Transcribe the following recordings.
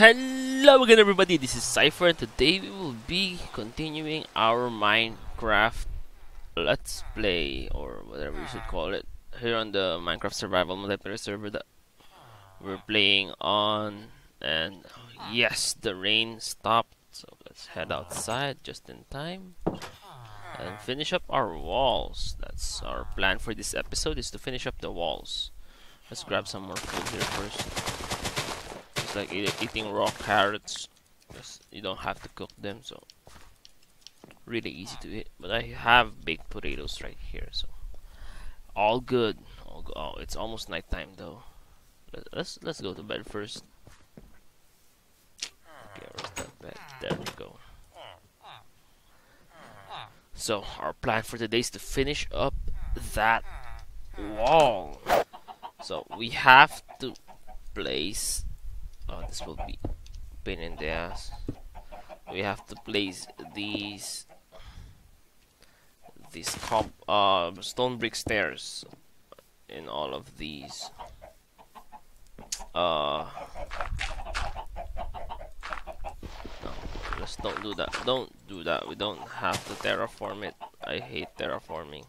Hello again everybody, this is Xipher and today we will be continuing our Minecraft Let's Play or whatever you should call it here on the Minecraft Survival multiplayer server that we're playing on. And yes the rain stopped so let's head outside just in time and finish up our walls. That's our plan for this episode is to finish up the walls. Let's grab some more food here first it's like eating raw carrots. You don't have to cook them, so really easy to eat. But I have baked potatoes right here, so all good. All go oh, it's almost nighttime though. Let's let's go to bed first. Okay, where's that bed? There we go. So our plan for today is to finish up that wall. So we have to place oh this will be pain in the ass. We have to place these these comp uh, stone brick stairs in all of these. Uh no let's don't do that. Don't do that. We don't have to terraform it. I hate terraforming.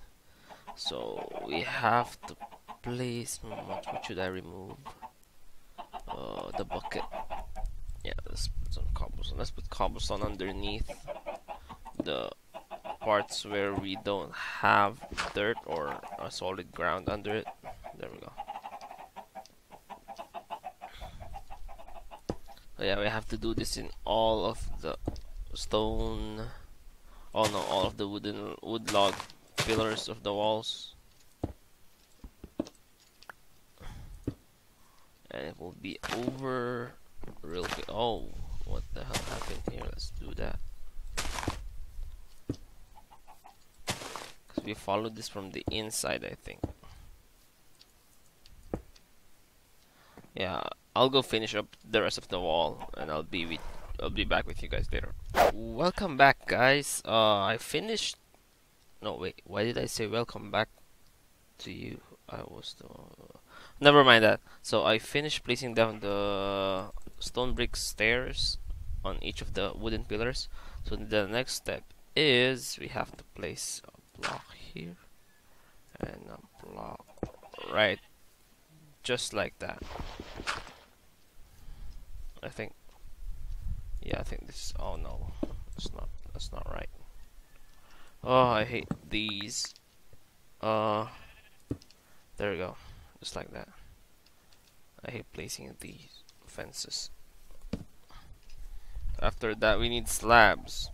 So we have to place what should I remove uh, the bucket. Yeah, let's put some cobblestone. Let's put cobblestone underneath the parts where we don't have dirt or a solid ground under it. There we go. So yeah, we have to do this in all of the stone. Oh no, all of the wooden wood log pillars of the walls. And it will be over real quick. Oh, what the hell happened here? Let's do that. Because we followed this from the inside, I think. Yeah, I'll go finish up the rest of the wall, and I'll be with, I'll be back with you guys later. Welcome back, guys. Uh, I finished. No, wait. Why did I say welcome back to you? I was the never mind that. So I finished placing down the stone brick stairs on each of the wooden pillars. So the next step is we have to place a block here and a block right just like that. I think yeah I think this is oh no it's not that's not right. Oh I hate these. Uh there we go just like that. I hate placing these fences. After that we need slabs.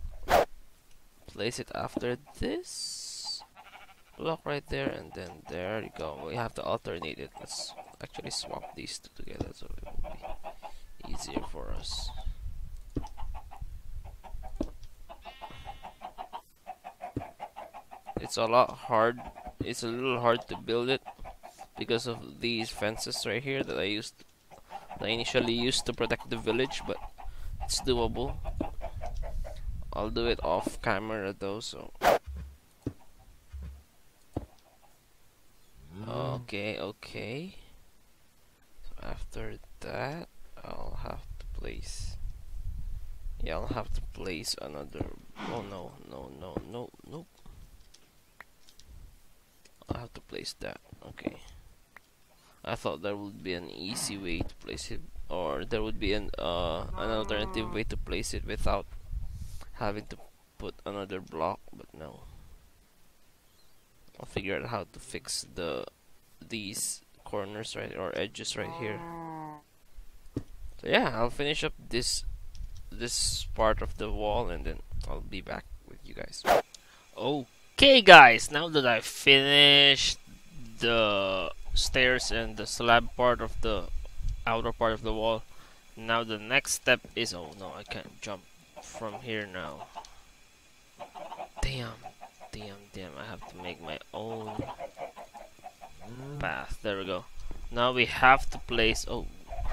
Place it after this block right there and then there you go. We have to alternate it. Let's actually swap these two together so it will be easier for us. It's a lot hard. It's a little hard to build it because of these fences right here that I used that I initially used to protect the village but it's doable. I'll do it off camera though so. Okay okay. So after that I'll have to place yeah I'll have to place another oh no no no no nope. I'll have to place that okay I thought there would be an easy way to place it or there would be an uh, an alternative way to place it without having to put another block but no. I'll figure out how to fix the these corners right or edges right here. So yeah I'll finish up this this part of the wall and then I'll be back with you guys. Okay guys now that I've finished the stairs and the slab part of the outer part of the wall. Now the next step is oh no I can't jump from here now. Damn, damn, damn! I have to make my own path. There we go. Now we have to place. Oh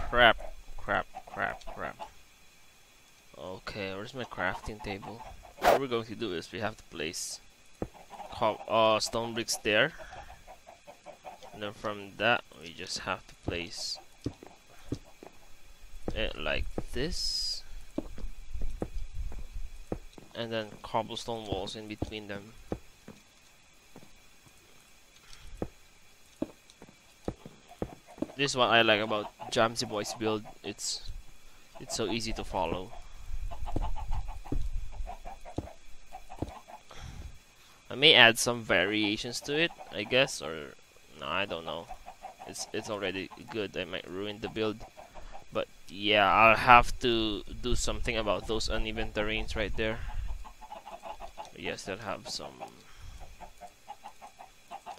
crap, crap, crap, crap. Okay, where's my crafting table? What we're going to do is we have to place uh, stone bricks there and then from that we just have to place it like this. And then cobblestone walls in between them. This is what I like about Jamziboy's build. It's it's so easy to follow. I may add some variations to it I guess or I don't know. It's it's already good. I might ruin the build. But yeah I'll have to do something about those uneven terrains right there. Yes they'll have some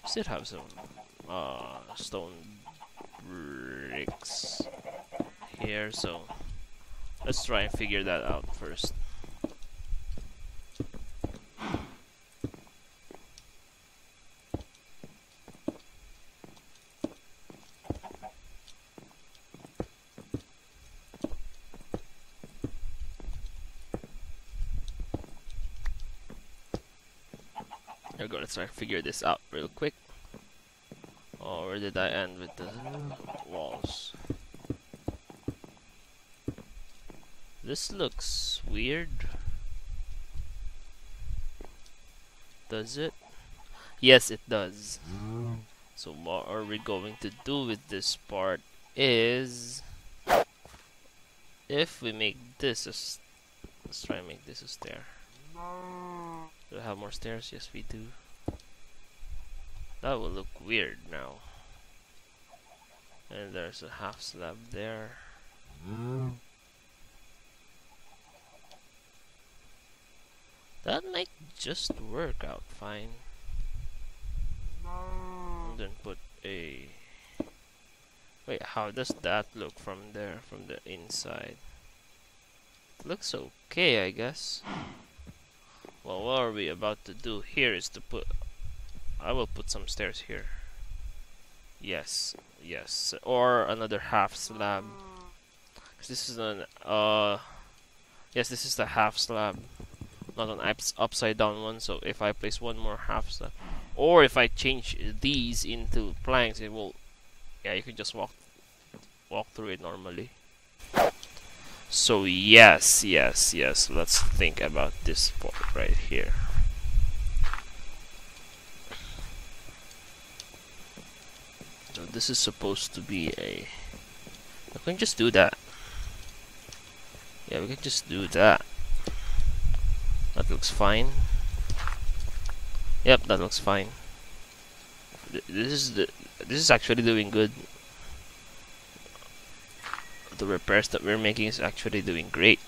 still have some uh, stone bricks here. So let's try and figure that out first Here we go, let's try to figure this out real quick. Oh, where did I end with the walls? This looks weird. Does it? Yes, it does. So what are we going to do with this part is... If we make this a... Let's try and make this a stair. Do we have more stairs? Yes, we do. That will look weird now. And there's a half slab there. That might just work out fine. And then put a... Wait, how does that look from there, from the inside? looks okay, I guess. Well, what are we about to do here is to put... I will put some stairs here. Yes, yes. Or another half slab. Cause this is an... Uh, yes, this is the half slab. Not an ups upside down one, so if I place one more half slab... Or if I change these into planks, it will... Yeah, you can just walk walk through it normally. So yes, yes, yes, let's think about this part right here. So this is supposed to be a... We can just do that. Yeah, we can just do that. That looks fine. Yep, that looks fine. This is the this is actually doing good the repairs that we're making is actually doing great.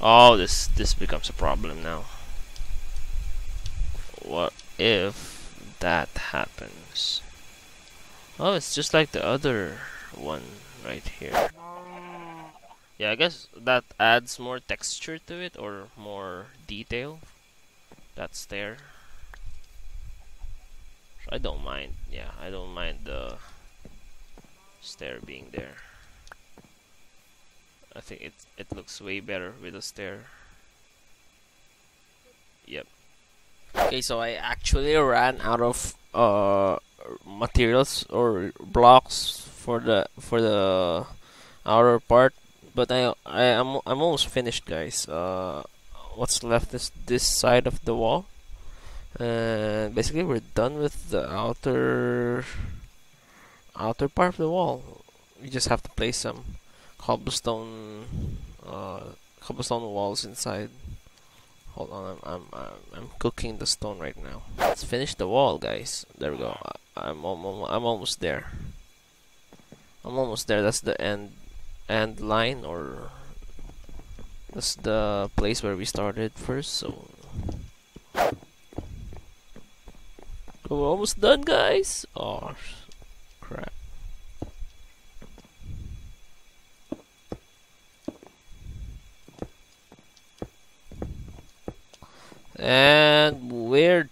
Oh, this this becomes a problem now. What if that happens? Oh, it's just like the other one right here. Yeah, I guess that adds more texture to it or more detail. That's there. I don't mind. Yeah, I don't mind the stair being there. I think it it looks way better with a stair. Yep. Okay, so I actually ran out of uh materials or blocks for the for the outer part, but I I am I'm, I'm almost finished, guys. Uh, what's left is this side of the wall, and basically we're done with the outer outer part of the wall. You just have to place some cobblestone uh, cobblestone walls inside. Hold on, I'm, I'm I'm cooking the stone right now. Let's finish the wall, guys. There we go. I, I'm almost I'm almost there. I'm almost there. That's the end end line, or that's the place where we started first. So we're almost done, guys. Oh crap. And we're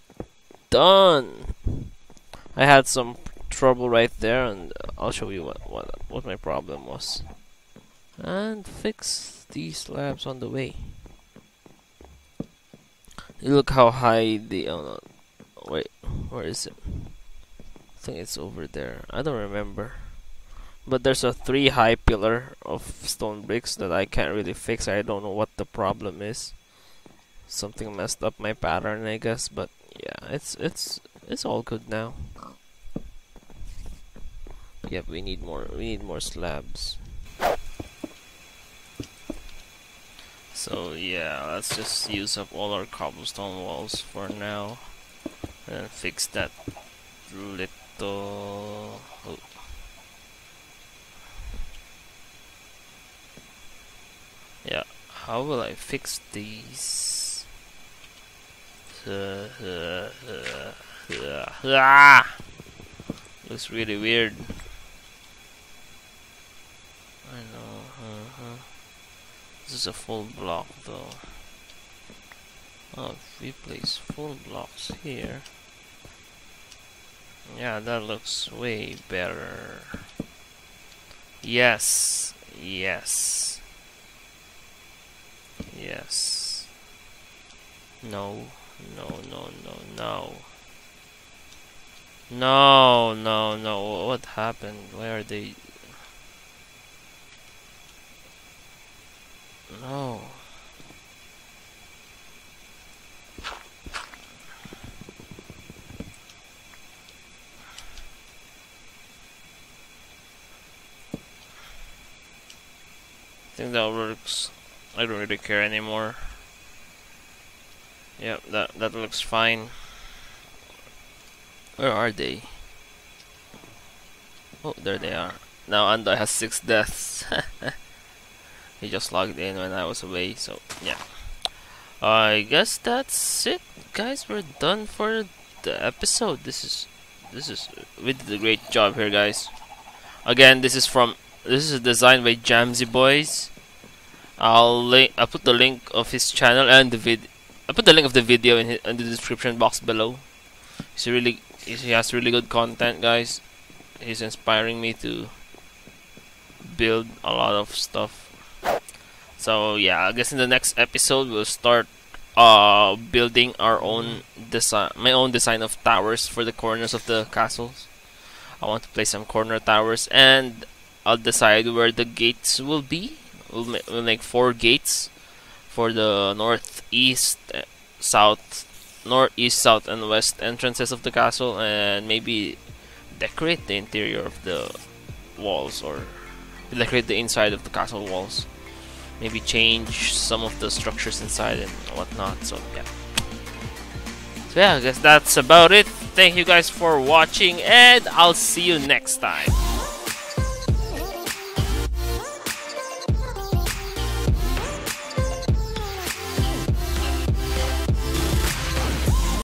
done. I had some trouble right there and I'll show you what, what, what my problem was. And fix these slabs on the way. Look how high the... Oh no, wait, where is it? I think it's over there. I don't remember. But there's a three high pillar of stone bricks that I can't really fix. I don't know what the problem is. Something messed up my pattern, I guess. But yeah, it's it's it's all good now. Yep, we need more. We need more slabs. So yeah, let's just use up all our cobblestone walls for now, and fix that little. Oh. Yeah, how will I fix these? Uh, uh, ah! Looks really weird. I know. Uh -huh. This is a full block though. Oh, if we place full blocks here. Yeah, that looks way better. Yes. Yes. Yes. No. No, no, no, no. No, no, no. What happened? Where are they? No. I think that works. I don't really care anymore. Yep, that that looks fine. Where are they? Oh, there they are. Now Anda has six deaths. he just logged in when I was away, so yeah. I guess that's it, guys. We're done for the episode. This is this is we did a great job here, guys. Again, this is from this is designed by Jamziboys. I'll link. I'll put the link of his channel and the vid. I put the link of the video in, in the description box below. He's really he has really good content, guys. He's inspiring me to build a lot of stuff. So yeah, I guess in the next episode we'll start uh building our own design, my own design of towers for the corners of the castles. I want to place some corner towers and I'll decide where the gates will be. We'll, we'll make four gates for the northeast, eh, south, northeast, south, and west entrances of the castle, and maybe decorate the interior of the walls or decorate the inside of the castle walls. Maybe change some of the structures inside and whatnot. So yeah. So yeah, I guess that's about it. Thank you guys for watching, and I'll see you next time.